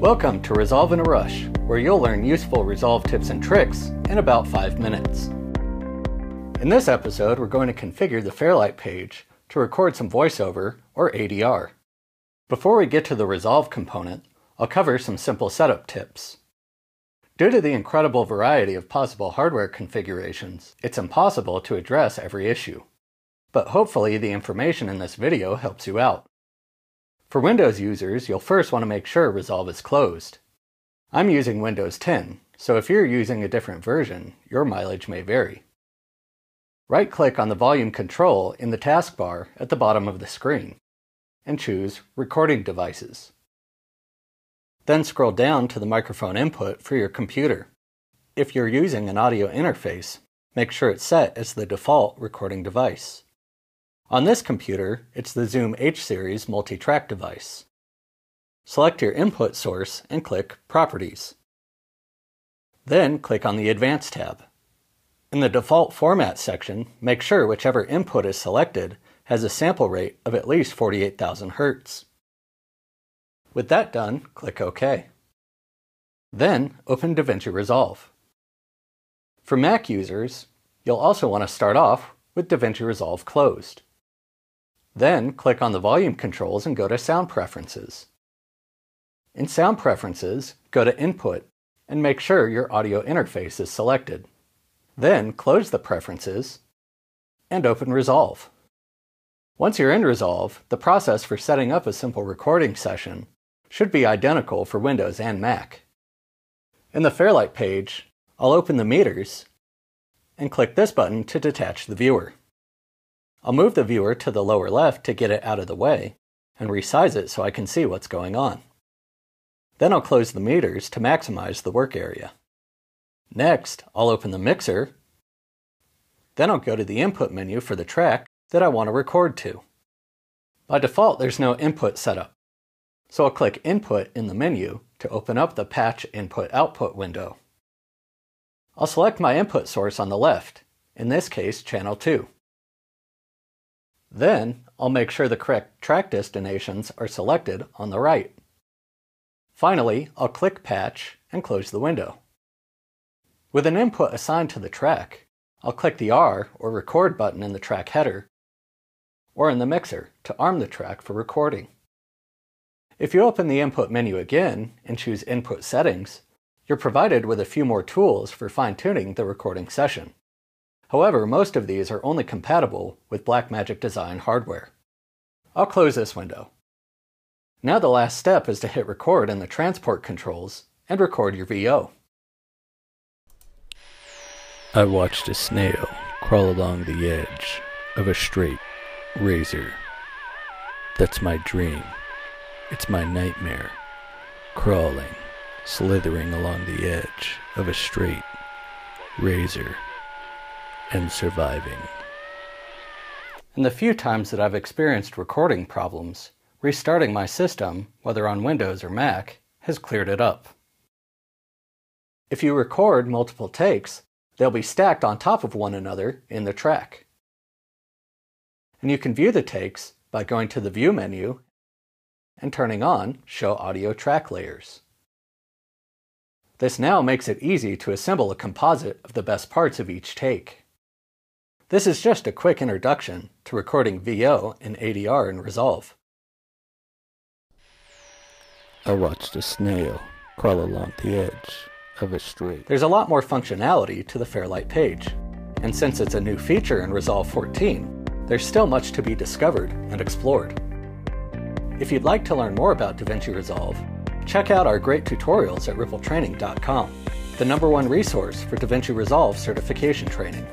Welcome to Resolve in a Rush, where you'll learn useful Resolve tips and tricks in about 5 minutes. In this episode, we're going to configure the Fairlight page to record some voiceover or ADR. Before we get to the Resolve component, I'll cover some simple setup tips. Due to the incredible variety of possible hardware configurations, it's impossible to address every issue. But hopefully the information in this video helps you out. For Windows users, you'll first want to make sure Resolve is closed. I'm using Windows 10, so if you're using a different version, your mileage may vary. Right-click on the volume control in the taskbar at the bottom of the screen, and choose Recording Devices. Then scroll down to the microphone input for your computer. If you're using an audio interface, make sure it's set as the default recording device. On this computer, it's the Zoom H-Series multi-track device. Select your input source and click Properties. Then click on the Advanced tab. In the Default Format section, make sure whichever input is selected has a sample rate of at least 48,000 Hz. With that done, click OK. Then open DaVinci Resolve. For Mac users, you'll also want to start off with DaVinci Resolve closed. Then click on the volume controls and go to Sound Preferences. In Sound Preferences, go to Input and make sure your audio interface is selected. Then close the preferences and open Resolve. Once you're in Resolve, the process for setting up a simple recording session should be identical for Windows and Mac. In the Fairlight page, I'll open the meters and click this button to detach the viewer. I'll move the viewer to the lower left to get it out of the way and resize it so I can see what's going on. Then I'll close the meters to maximize the work area. Next, I'll open the mixer. Then I'll go to the input menu for the track that I want to record to. By default, there's no input setup. So I'll click Input in the menu to open up the Patch Input Output window. I'll select my input source on the left, in this case channel 2. Then I'll make sure the correct track destinations are selected on the right. Finally, I'll click Patch and close the window. With an input assigned to the track, I'll click the R or Record button in the track header or in the mixer to arm the track for recording. If you open the input menu again and choose Input Settings, you're provided with a few more tools for fine-tuning the recording session. However, most of these are only compatible with Blackmagic Design hardware. I'll close this window. Now the last step is to hit record in the transport controls and record your VO. I watched a snail crawl along the edge of a straight razor. That's my dream. It's my nightmare. Crawling, slithering along the edge of a straight razor and surviving. In the few times that I've experienced recording problems, restarting my system, whether on Windows or Mac, has cleared it up. If you record multiple takes, they'll be stacked on top of one another in the track. And you can view the takes by going to the View menu and turning on Show Audio Track Layers. This now makes it easy to assemble a composite of the best parts of each take. This is just a quick introduction to recording VO and ADR in Resolve. I watched a snail crawl along the edge of a street. There's a lot more functionality to the Fairlight page, and since it's a new feature in Resolve 14, there's still much to be discovered and explored. If you'd like to learn more about DaVinci Resolve, check out our great tutorials at rippletraining.com, the number one resource for DaVinci Resolve certification training.